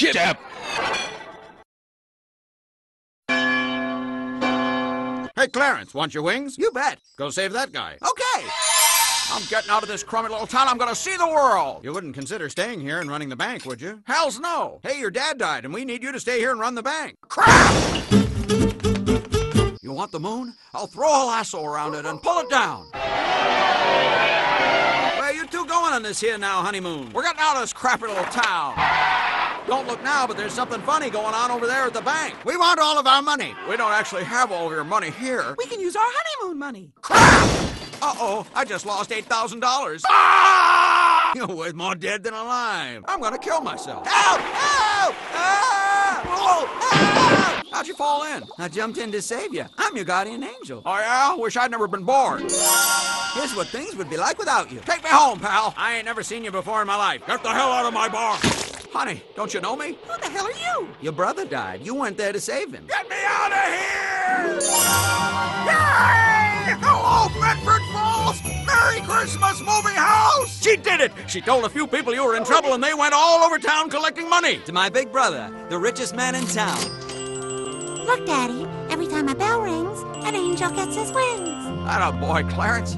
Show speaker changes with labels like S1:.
S1: Get up!
S2: Hey, Clarence, want your wings?
S3: You bet.
S2: Go save that guy.
S3: Okay.
S2: I'm getting out of this crummy little town. I'm going to see the world. You wouldn't consider staying here and running the bank, would you? Hell's no. Hey, your dad died, and we need you to stay here and run the bank. Crap! You want the moon? I'll throw a lasso around it and pull it down. Where you two going on this here now, honeymoon? We're getting out of this crappy little town. Don't look now, but there's something funny going on over there at the bank. We want all of our money. We don't actually have all of your money here.
S3: We can use our honeymoon money.
S2: Uh-oh, I just lost $8,000. Ah! You're more dead than alive. I'm gonna kill myself. Help! Help! Ah! Whoa! Help! How'd you fall in?
S3: I jumped in to save you. I'm your guardian angel.
S2: Oh, yeah? Wish I'd never been born.
S3: Here's what things would be like without you.
S2: Take me home, pal. I ain't never seen you before in my life. Get the hell out of my bar. Honey, don't you know me?
S3: Who the hell are you? Your brother died. You went there to save him.
S2: Get me out of here! Yay! Hello, Bedford Falls! Merry Christmas, movie house! She did it! She told a few people you were in trouble and they went all over town collecting money.
S3: To my big brother, the richest man in town.
S4: Look, Daddy, every time a bell rings, an angel gets his wings.
S2: That a boy, Clarence.